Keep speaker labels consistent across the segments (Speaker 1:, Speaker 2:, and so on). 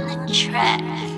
Speaker 1: on the track.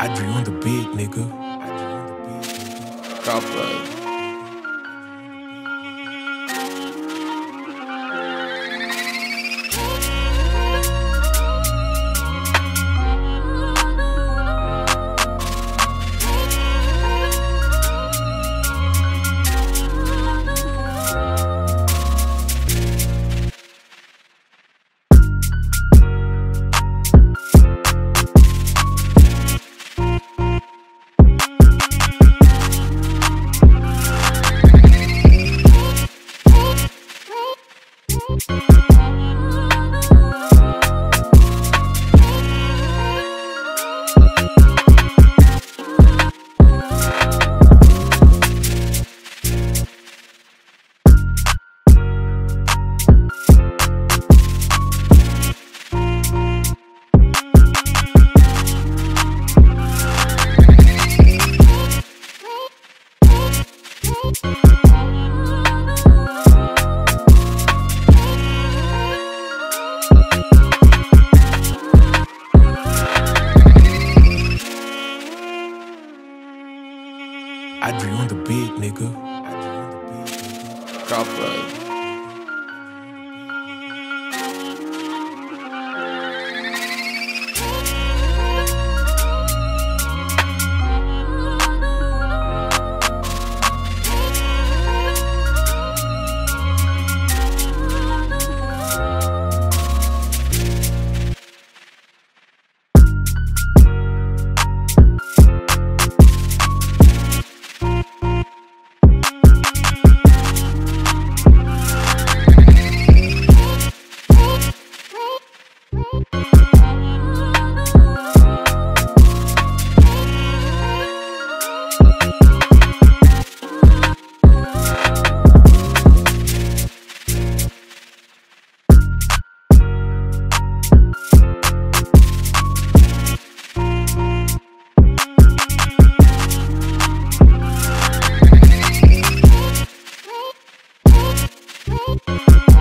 Speaker 1: I dream on the big nigga.
Speaker 2: Drop Drop blood.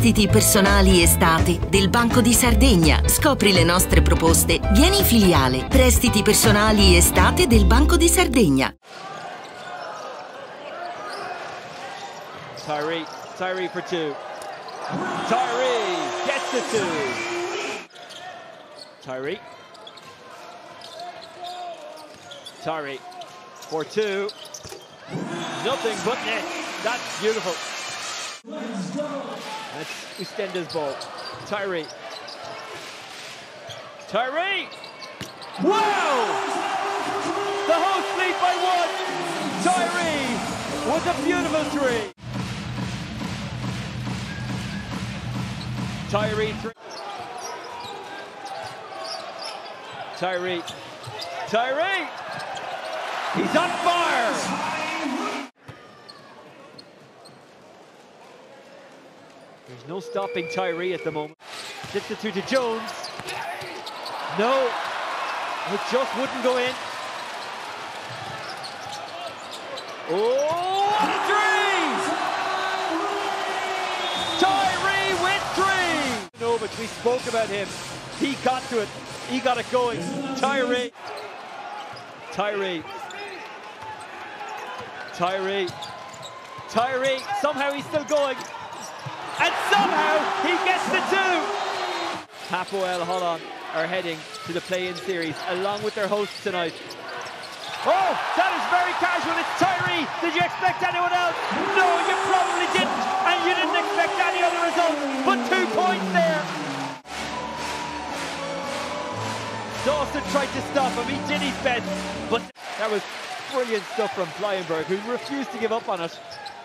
Speaker 3: Prestiti personali estate del Banco di Sardegna. Scopri le nostre proposte. Vieni in filiale. Prestiti personali estate del Banco di Sardegna.
Speaker 4: Tyree, Tyree for two. Tyree gets the two. Tyree. Tyree for two. Nothing but net. That's beautiful. That's Ustenda's ball. Tyree. Tyree! Wow! The host lead by one. Tyree with a beautiful three. Tyree three. Tyree. Tyree! He's on fire! There's no stopping Tyree at the moment. Gets it through to Jones. No. It just wouldn't go in. Oh, three! Tyree with three! Novich, we spoke about him. He got to it. He got it going. Tyree. Tyree. Tyree. Tyree. Somehow he's still going. And somehow he gets the two. Hapoel Holon are heading to the play-in series along with their hosts tonight. Oh, that is very casual. It's Tyree. Did you expect anyone else? No, you probably didn't. And you didn't expect any other result. But two points there. Dawson tried to stop him. He did his best. But that was brilliant stuff from Flyenberg, who refused to give up on it.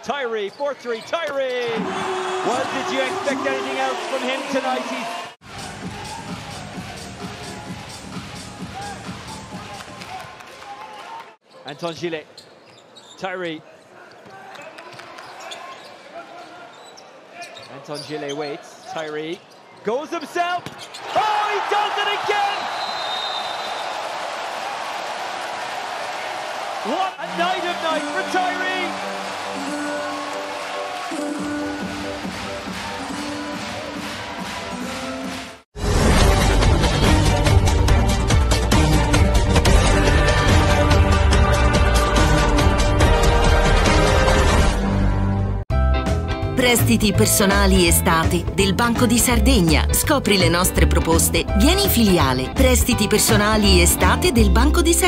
Speaker 4: Tyree, 4-3, Tyree! Well, did you expect anything else from him tonight? He's Anton Gillet, Tyree. Anton Gillet waits, Tyree goes himself. Oh, he does it again! What a night of night for Tyree!
Speaker 3: Prestiti personali estate del Banco di Sardegna. Scopri le nostre proposte. Vieni in filiale. Prestiti personali estate del Banco di Sardegna.